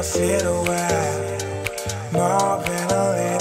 your silhouette more than a little.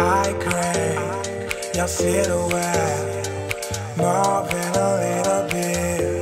I crave your silhouette more than a little bit.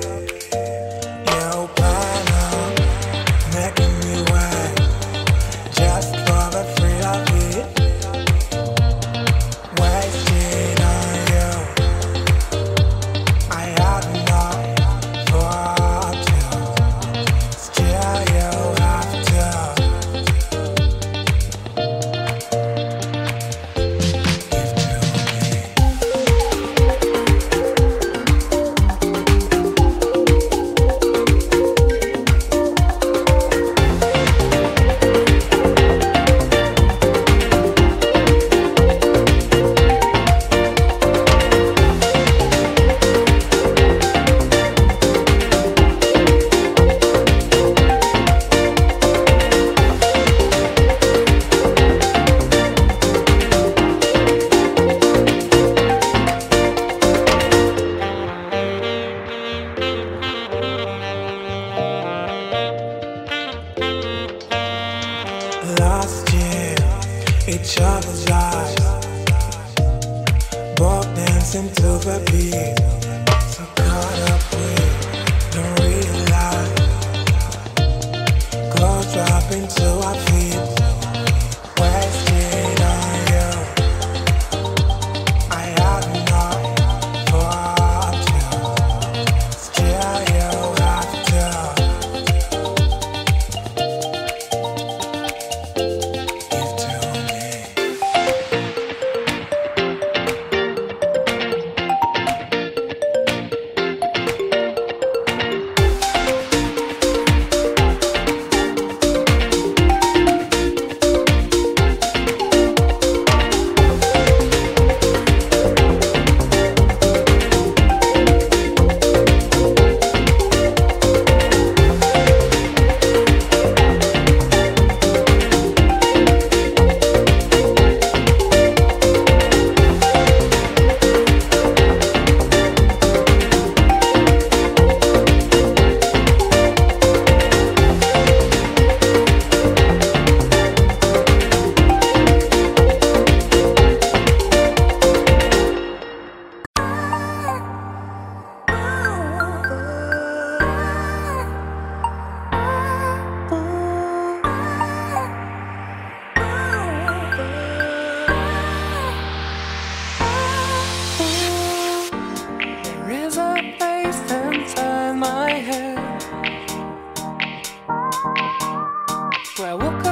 dancing to the beat. So caught up the real life. where I walk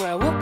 怪我。